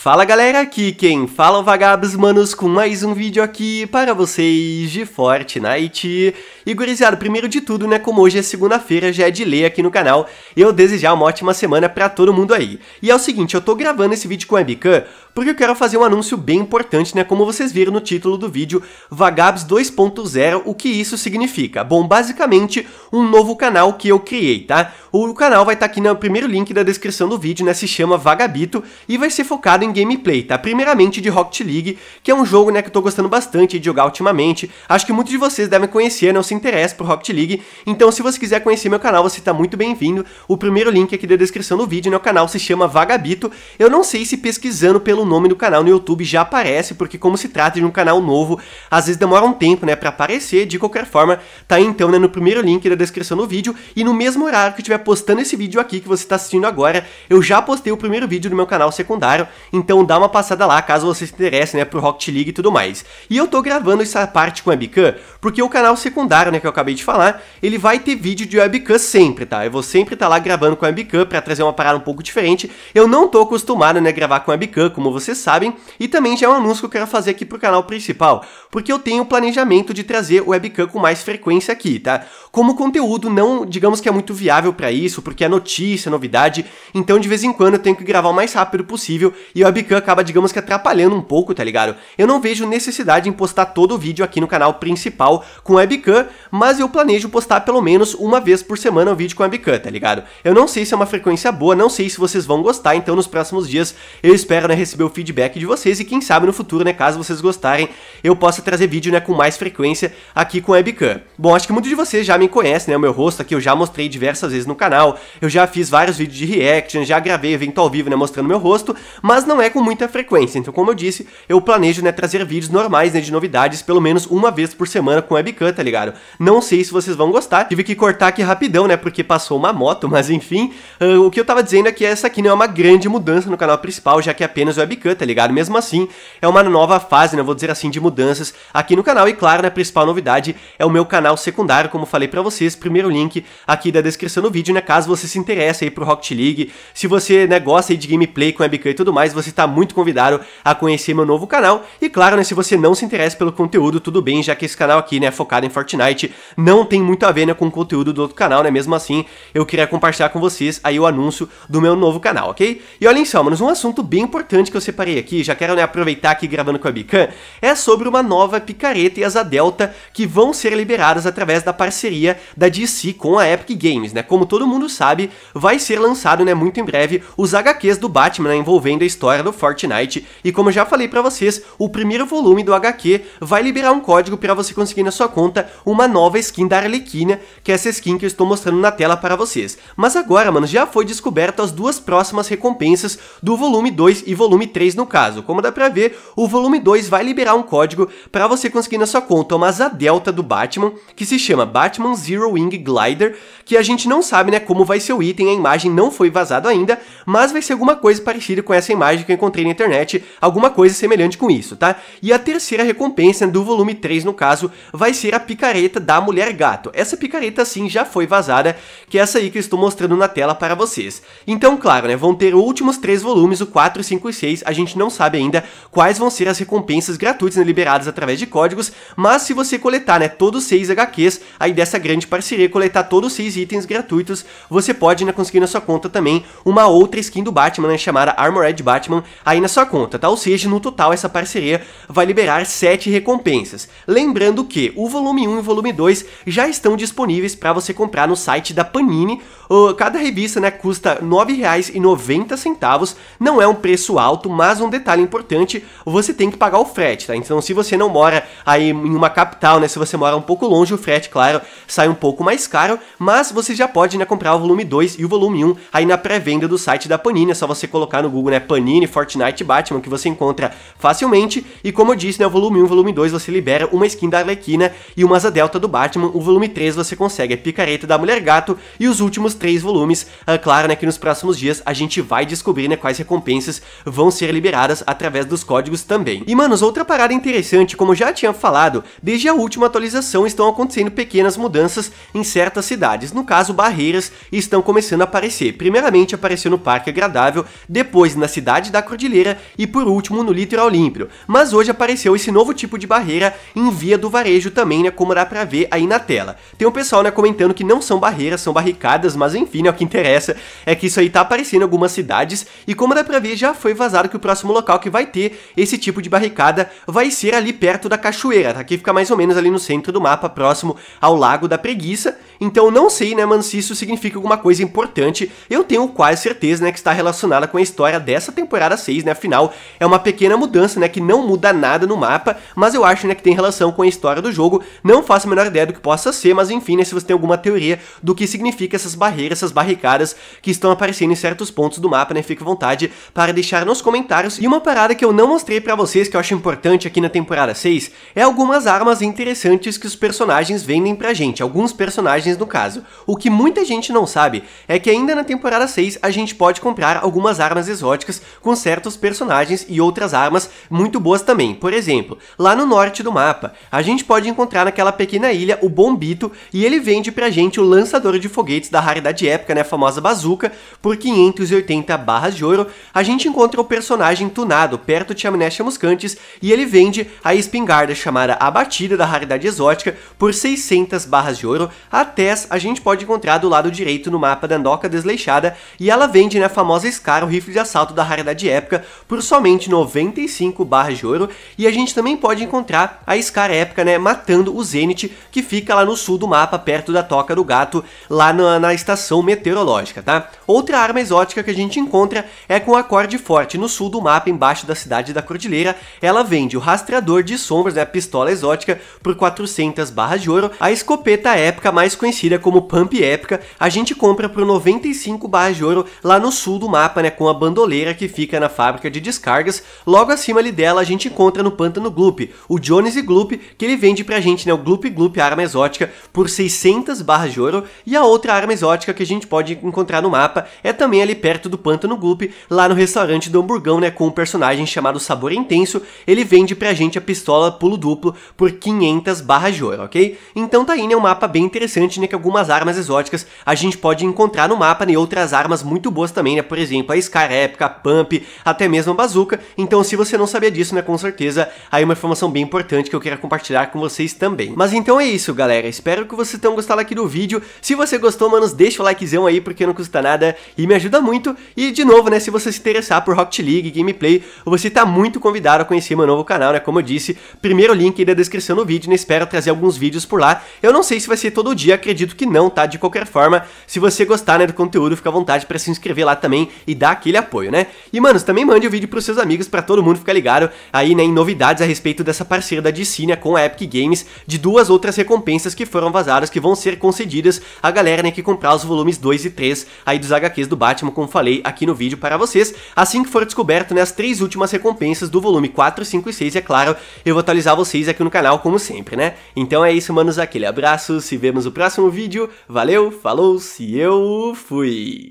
Fala galera, aqui quem fala é o Vagabos Manos com mais um vídeo aqui para vocês de Fortnite. E gurizada, primeiro de tudo, né, como hoje é segunda-feira, já é de ler aqui no canal, eu desejar uma ótima semana pra todo mundo aí. E é o seguinte, eu tô gravando esse vídeo com a webcam porque eu quero fazer um anúncio bem importante, né, como vocês viram no título do vídeo, Vagabs 2.0, o que isso significa? Bom, basicamente, um novo canal que eu criei, tá? O canal vai estar tá aqui no primeiro link da descrição do vídeo, né, se chama Vagabito, e vai ser focado em gameplay, tá? Primeiramente de Rocket League, que é um jogo, né, que eu tô gostando bastante de jogar ultimamente, acho que muitos de vocês devem conhecer, né, se interessa por Rocket League, então se você quiser conhecer meu canal, você tá muito bem-vindo, o primeiro link aqui da descrição do vídeo, né, o canal se chama Vagabito, eu não sei se pesquisando pelo nome do canal no YouTube já aparece, porque como se trata de um canal novo, às vezes demora um tempo, né, pra aparecer, de qualquer forma, tá então, né, no primeiro link da descrição do vídeo, e no mesmo horário que eu estiver postando esse vídeo aqui que você tá assistindo agora, eu já postei o primeiro vídeo do meu canal secundário, então dá uma passada lá, caso você se interesse, né, pro Rocket League e tudo mais. E eu tô gravando essa parte com webcam, porque o canal secundário, né, que eu acabei de falar, ele vai ter vídeo de webcam sempre, tá? Eu vou sempre estar tá lá gravando com webcam pra trazer uma parada um pouco diferente. Eu não tô acostumado, né, a gravar com webcam, como vocês sabem, e também já é um anúncio que eu quero fazer aqui pro canal principal, porque eu tenho o planejamento de trazer o webcam com mais frequência aqui, tá? Como conteúdo não, digamos que é muito viável para isso, porque é notícia, novidade, então de vez em quando eu tenho que gravar o mais rápido possível e o webcam acaba, digamos que atrapalhando um pouco, tá ligado? Eu não vejo necessidade em postar todo o vídeo aqui no canal principal com webcam, mas eu planejo postar pelo menos uma vez por semana o vídeo com webcam, tá ligado? Eu não sei se é uma frequência boa, não sei se vocês vão gostar, então nos próximos dias eu espero, né, receber o feedback de vocês e quem sabe no futuro, né, caso vocês gostarem, eu possa trazer vídeo, né, com mais frequência aqui com webcam. Bom, acho que muitos de vocês já me conhecem, né, o meu rosto aqui eu já mostrei diversas vezes no canal, eu já fiz vários vídeos de reaction, já gravei evento ao vivo, né, mostrando meu rosto, mas não é com muita frequência, então como eu disse, eu planejo, né, trazer vídeos normais, né, de novidades, pelo menos uma vez por semana com webcam, tá ligado? Não sei se vocês vão gostar, tive que cortar aqui rapidão, né, porque passou uma moto, mas enfim, uh, o que eu tava dizendo é que essa aqui não é uma grande mudança no canal principal, já que é apenas webcam, tá ligado? Mesmo assim, é uma nova fase, né, vou dizer assim, de mudanças aqui no canal, e claro, né, a principal novidade é o meu canal secundário, como falei pra vocês, primeiro link aqui da descrição do vídeo, né, caso você se interesse aí pro Rocket League, se você, né, gosta aí de gameplay com webcam e tudo mais, você tá muito convidado a conhecer meu novo canal, e claro, né, se você não se interessa pelo conteúdo, tudo bem, já que esse canal aqui, né, é focado em Fortnite, não tem muito a ver, né, com o conteúdo do outro canal, né, mesmo assim, eu queria compartilhar com vocês aí o anúncio do meu novo canal, ok? E olhem só, manos, um assunto bem importante que eu separei aqui, já quero, né, aproveitar aqui gravando com a webcam, é sobre uma nova picareta e asa delta que vão ser liberadas através da parceria da DC com a Epic Games, né, como todo mundo sabe, vai ser lançado, né, muito em breve, os HQs do Batman, né, envolvendo a história do Fortnite, e como eu já falei pra vocês, o primeiro volume do HQ vai liberar um código para você conseguir na sua conta uma nova skin da Arlequina, que é essa skin que eu estou mostrando na tela para vocês. Mas agora, mano, já foi descoberto as duas próximas recompensas do volume 2 e volume 3 no caso. Como dá pra ver, o volume 2 vai liberar um código para você conseguir na sua conta uma asa delta do Batman, que se chama Batman Zero Wing Glider, que a gente não sabe, né, como vai ser o item, a imagem não foi vazada ainda, mas vai ser alguma coisa parecida com essa imagem que eu encontrei na internet, alguma coisa semelhante com isso, tá? E a terceira recompensa do volume 3, no caso, vai ser a picareta da Mulher Gato. Essa picareta, sim, já foi vazada, que é essa aí que eu estou mostrando na tela para vocês. Então, claro, né, vão ter os últimos três volumes, o 4, 5 e 6, a gente não sabe ainda quais vão ser as recompensas gratuitas né, liberadas através de códigos, mas se você coletar, né, todos os 6 HQs aí dessa grande parceria, coletar todos os 6 itens gratuitos, você pode né, conseguir na sua conta também uma outra skin do Batman, né, chamada Armored Batman, aí na sua conta, tá? Ou seja, no total essa parceria vai liberar 7 recompensas. Lembrando que o volume 1 e o volume 2 já estão disponíveis para você comprar no site da Panini. Cada revista né, custa R$ 9,90, não é um preço alto, mas um detalhe importante, você tem que pagar o frete, tá? Então se você não mora aí em uma capital, né, se você mora um pouco longe, o frete, claro, sai um pouco mais caro, mas você já pode né, comprar o volume 2 e o volume 1 aí na pré-venda do site da Panini, é só você colocar no Google, né, Panini, Fortnite Batman, que você encontra facilmente, e como eu disse, né, o volume 1 e o volume 2 você libera uma skin da Arlequina e uma asa Delta do Batman, o volume 3 você consegue a picareta da Mulher Gato e os últimos três volumes, é claro, né, que nos próximos dias a gente vai descobrir, né, quais recompensas vão ser liberadas através dos códigos também. E, manos, outra parada interessante, como já tinha falado, desde a última atualização estão acontecendo pequenas mudanças em certas cidades, no caso, barreiras estão começando a aparecer. Primeiramente apareceu no Parque Agradável, depois na Cidade da Cordilheira e por último no Litoral Límpio. Mas hoje apareceu esse novo tipo de barreira em via do varejo também, né, como dá pra ver aí na tela. Tem um pessoal, né, comentando que não são barreiras, são barricadas, mas enfim, né, o que interessa é que isso aí tá aparecendo em algumas cidades e como dá pra ver, já foi vazado que o próximo local que vai ter esse tipo de barricada vai ser ali perto da cachoeira, tá? Que fica mais ou menos ali no centro do mapa, próximo ao Lago da Preguiça. Então não sei, né, mano, se isso significa alguma coisa importante. Eu tenho quase certeza, né, que está relacionada com a história dessa temporada 6, né? Afinal, é uma pequena mudança, né, que não muda nada no mapa, mas eu acho, né, que tem relação com a história do jogo. Não faço a menor ideia do que possa ser, mas enfim, né, se você tem alguma teoria do que significa essas barreiras, essas barricadas que estão aparecendo em certos pontos do mapa, né, fique à vontade para deixar nos comentários. E uma parada que eu não mostrei para vocês, que eu acho importante aqui na temporada 6, é algumas armas interessantes que os personagens vendem pra gente, alguns personagens no caso. O que muita gente não sabe é que ainda na temporada 6 a gente pode comprar algumas armas exóticas com certos personagens e outras armas muito boas também. Por exemplo, lá no norte do mapa, a gente pode encontrar naquela pequena ilha o Bombito e ele vende pra gente o lançador de foguetes da raridade épica, né, a famosa bazuca, por 580 barras de ouro. A gente encontra o personagem tunado perto de Chaminé Chamuscantes e ele vende a espingarda chamada Abatida da raridade exótica por 600 barras de ouro até a gente pode encontrar do lado direito no mapa da Andoca Desleixada e ela vende na né, famosa Scar, o rifle de assalto da raridade épica, por somente 95 barras de ouro. E a gente também pode encontrar a Scar épica, né, matando o Zenith, que fica lá no sul do mapa, perto da Toca do Gato, lá na, na estação meteorológica, tá? Outra arma exótica que a gente encontra é com a Acorde Forte, no sul do mapa, embaixo da cidade da Cordilheira. Ela vende o rastreador de sombras, né, a pistola exótica, por 400 barras de ouro, a escopeta épica mais conhecida conhecida como Pump Épica, a gente compra por 95 barras de ouro lá no sul do mapa, né, com a bandoleira que fica na fábrica de descargas. Logo acima ali dela a gente encontra no Pântano Gloop, o Jones e Gloop, que ele vende pra gente, né, o Gloop Gloop, a arma exótica, por 600 barras de ouro. E a outra arma exótica que a gente pode encontrar no mapa é também ali perto do Pântano Gloop, lá no restaurante do Hamburgão, né, com um personagem chamado Sabor Intenso. Ele vende pra gente a pistola pulo duplo por 500 barras de ouro, ok? Então tá aí, né, um mapa bem interessante né, que algumas armas exóticas a gente pode encontrar no mapa né, e outras armas muito boas também, né? Por exemplo, a Scar Épica, a Pump, até mesmo a Bazooka. Então, se você não sabia disso, né, com certeza, aí uma informação bem importante que eu quero compartilhar com vocês também. Mas então é isso, galera. Espero que vocês tenham gostado aqui do vídeo. Se você gostou, manos, deixa o likezão aí, porque não custa nada e me ajuda muito. E, de novo, né, se você se interessar por Rocket League, Gameplay, você tá muito convidado a conhecer meu novo canal, né? Como eu disse, primeiro link aí da descrição do vídeo, né? Espero trazer alguns vídeos por lá. Eu não sei se vai ser todo dia, acredito que não, tá? De qualquer forma, se você gostar, né, do conteúdo, fica à vontade para se inscrever lá também e dar aquele apoio, né? E, manos, também mande o vídeo pros seus amigos para todo mundo ficar ligado aí, né, em novidades a respeito dessa parceira da DC, né, com a Epic Games, de duas outras recompensas que foram vazadas, que vão ser concedidas à galera, né, que comprar os volumes 2 e 3 aí dos HQs do Batman, como falei aqui no vídeo para vocês. Assim que for descoberto, né, as três últimas recompensas do volume 4, 5 e 6, é claro, eu vou atualizar vocês aqui no canal, como sempre, né? Então é isso, manos, aquele abraço, se vemos no próximo vídeo, Valeu, falou, se eu fui!